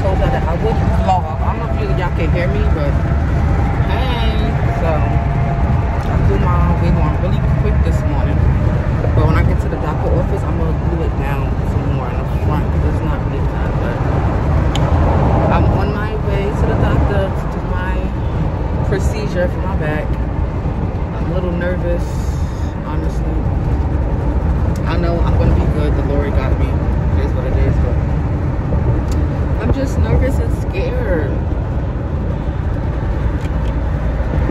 told y'all that I would vlog. I don't know if y'all can hear me, but hey. So I threw my wig on really quick this morning. But when I get to the doctor office, I'm gonna glue it down some more in the front because it's not really that. But I'm on my way to the doctor to do my procedure for my back. I'm a little nervous, honestly. I know I'm gonna be good. The Lord got me. It is what it is, but I'm just nervous and scared.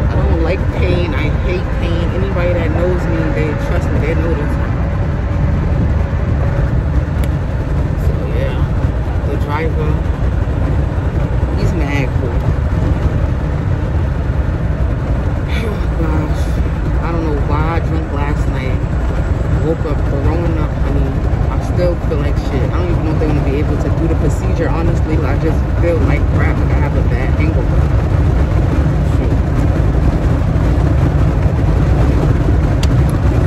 I don't like pain. I hate pain. Anybody that knows me, they trust me. They know this. So yeah, the driver, he's mad cool. Oh gosh, I don't know why I drank last night. Woke up up, honey. I still feel like shit. I don't even know if they're gonna be able to do the procedure. Honestly, I just feel like crap. Like I have a bad hangover. Shoot.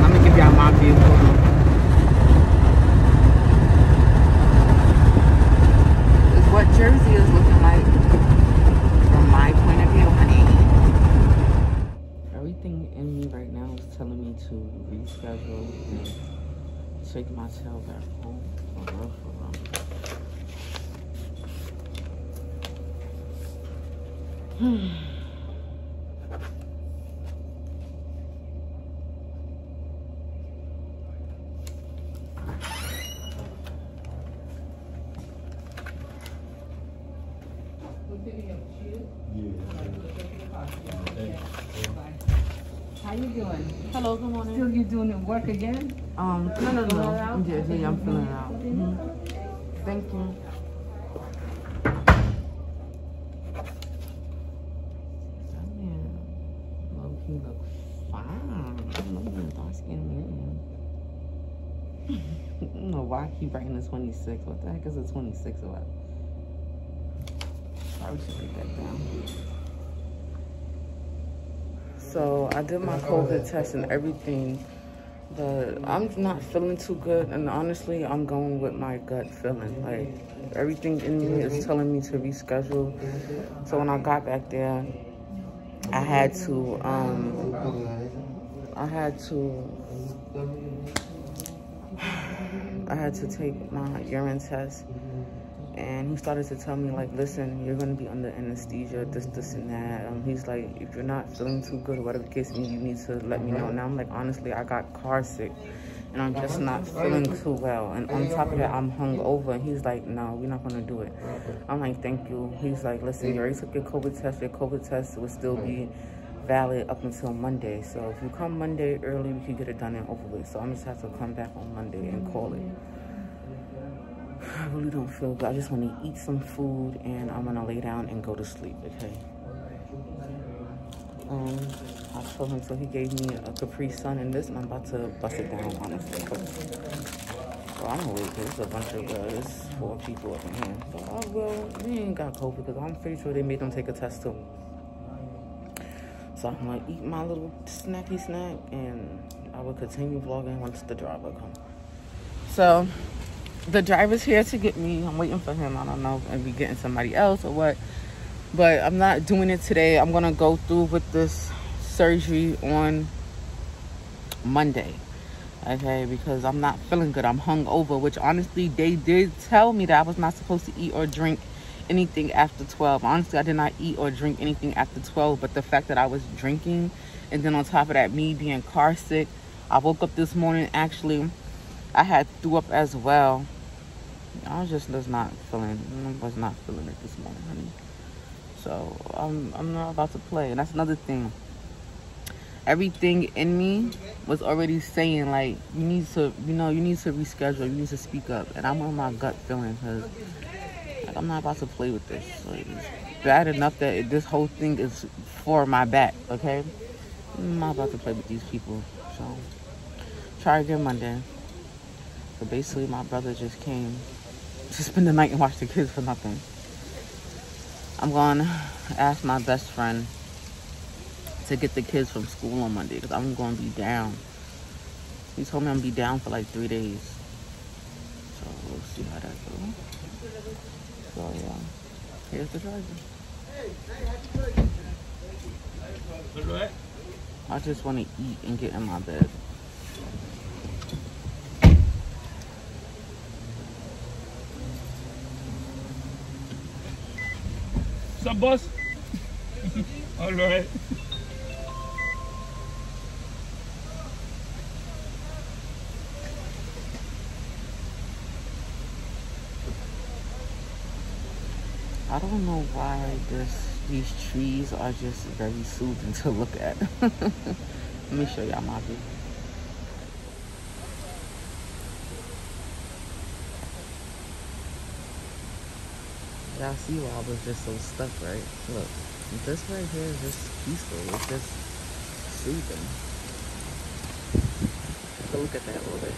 I'm gonna give y'all my view. Hold on. This is what Jersey is looking like from my point of view, honey. Everything in me right now is telling me to reschedule and take my tail back home. For real, for real. How you doing? Hello, good morning. Still you doing the work again? Um, no, no, no. I'm just, yeah, I'm filling it out. Mhm. Mhm. Thank you. That man, low key look fine. I don't know, man, dark skin man. I don't know why I keep writing the 26. What the heck is a 26 about? Probably should write that down. So I did my COVID test and everything, but I'm not feeling too good. And honestly, I'm going with my gut feeling. Like everything in me is telling me to reschedule. So when I got back there, I had to, um, I had to, I had to take my urine test. And he started to tell me like listen you're going to be under anesthesia this this and that. Um, he's like if you're not feeling too good whatever the case may you need to let me know. Now i'm like honestly i got car sick and i'm just not feeling too well. And on top of that i'm hungover. And he's like no we're not going to do it. I'm like thank you. He's like listen you already took your covid test. Your covid test will still be valid up until monday so if you come monday early we can get it done and over with so i'm just have to come back on monday and call it I really don't feel good. I just want to eat some food and I'm gonna lay down and go to sleep, okay? Um, I told him so he gave me a Capri Sun and this and I'm about to bust it down honestly. Well, I'm wait 'cause there's a bunch of, uh, there's four people up in here. So, oh, well, we ain't got COVID because I'm pretty sure they made them take a test too. So I'm gonna eat my little snacky snack and I will continue vlogging once the driver comes. So, the driver's here to get me. I'm waiting for him. I don't know if we getting somebody else or what. But I'm not doing it today. I'm gonna go through with this surgery on Monday. Okay, because I'm not feeling good. I'm hungover, which honestly they did tell me that I was not supposed to eat or drink anything after 12. Honestly, I did not eat or drink anything after 12, but the fact that I was drinking and then on top of that, me being car sick, I woke up this morning actually I had threw up as well. I was just was not feeling was not feeling it this morning, honey. So I'm I'm not about to play. And that's another thing. Everything in me was already saying like you need to you know, you need to reschedule, you need to speak up. And I'm on my gut feeling because I'm not about to play with this. Like, bad enough that it, this whole thing is for my back, okay? I'm not about to play with these people. So try again Monday. So basically, my brother just came to spend the night and watch the kids for nothing. I'm going to ask my best friend to get the kids from school on Monday because I'm going to be down. He told me I'm be down for like three days. So we'll see how that goes. So here's the driver. I just want to eat and get in my bed. What's up, boss? All right. I don't know why this these trees are just very soothing to look at. Let me show y'all my view. Y'all see why I was just so stuck, right? Look, this right here is just peaceful. It's just soothing. So look at that a little bit.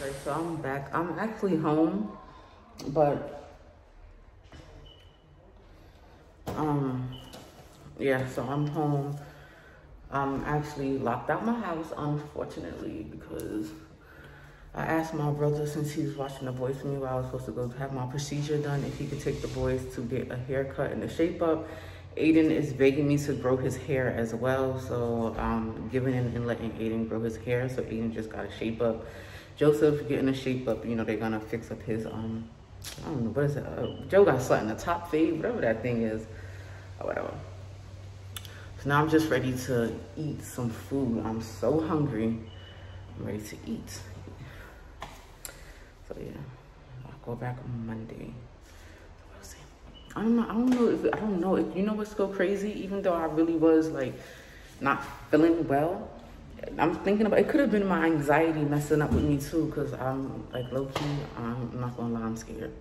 Okay, so I'm back. I'm actually home, but um yeah so i'm home. I'm actually locked out my house unfortunately because i asked my brother since he was watching the boys for me while i was supposed to go have my procedure done if he could take the boys to get a haircut and a shape up aiden is begging me to grow his hair as well so i'm giving in and letting aiden grow his hair so aiden just got a shape up joseph getting a shape up you know they're gonna fix up his um I don't know, what is it? Uh, Joe got something, a top fade, whatever that thing is, or whatever. So now I'm just ready to eat some food. I'm so hungry. I'm ready to eat. So yeah, I'll go back on Monday. I don't know. I don't know if I don't know if you know what's so crazy. Even though I really was like not feeling well, I'm thinking about it could have been my anxiety messing up with me too, because I'm like low key, I'm not gonna lie, I'm scared.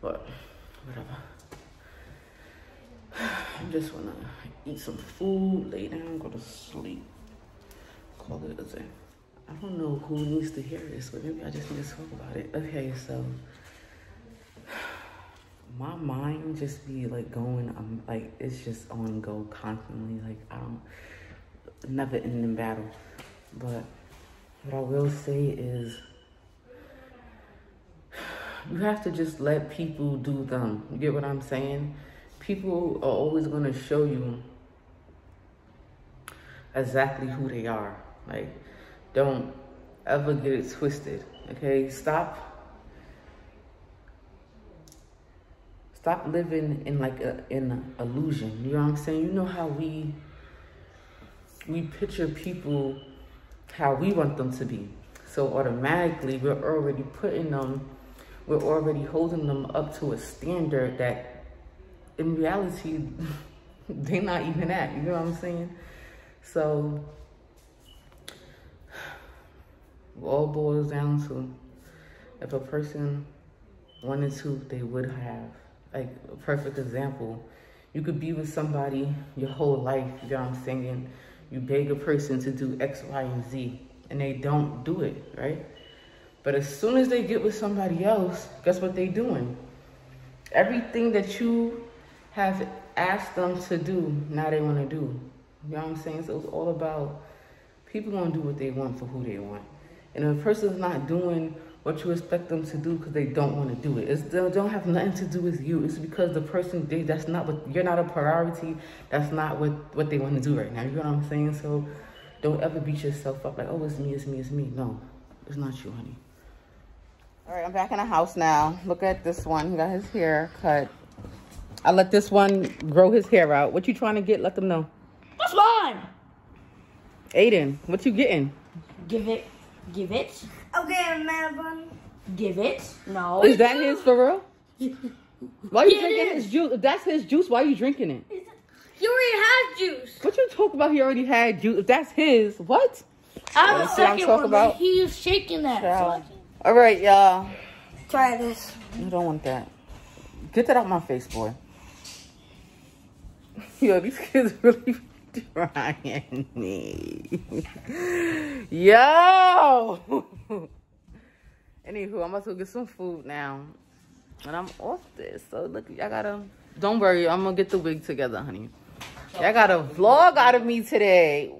But whatever. I just wanna eat some food, lay down, go to sleep. Call it a day. I don't know who needs to hear this, but maybe I just need to talk about it. Okay, so my mind just be like going, I'm like, it's just on go constantly. Like I don't never ending battle. But what I will say is you have to just let people do them. You get what I'm saying? People are always going to show you exactly who they are. Like, don't ever get it twisted. Okay? Stop. Stop living in like a, in an illusion. You know what I'm saying? You know how we we picture people how we want them to be. So automatically we're already putting them, we're already holding them up to a standard that in reality, they're not even at, you know what I'm saying? So all boils down to if a person wanted to, they would have. Like a perfect example, you could be with somebody your whole life, you know what I'm saying? You beg a person to do X, Y, and Z, and they don't do it, right? But as soon as they get with somebody else, guess what they doing? Everything that you have asked them to do, now they want to do. You know what I'm saying? So it's all about people gonna do what they want for who they want. And if a person's not doing what you expect them to do because they don't want to do it. It's, they don't have nothing to do with you. It's because the person, they, that's not what, you're not a priority. That's not what, what they want to do right now. You know what I'm saying? So don't ever beat yourself up like, oh, it's me, it's me, it's me. No, it's not you, honey. All right, I'm back in the house now. Look at this one. He got his hair cut. I let this one grow his hair out. What you trying to get? Let them know. That's mine. Aiden, what you getting? Give it. Give it. Okay, Melbourne. Give it. No. Is that his for real? Why you it drinking is. his juice? If that's his juice, why you drinking it? You already have juice. What you talk about? He already had juice. If that's his, what? I have a That's what second talking one, but about. he was shaking that. So can- All right, y'all. Try this. I don't want that. Get that out my face, boy. Yo, these kids really trying me. Yo! Anywho, I'm about to get some food now. And I'm off this. So look, I gotta don't worry, I'm gonna get the wig together, honey. Y'all got a vlog out of me today.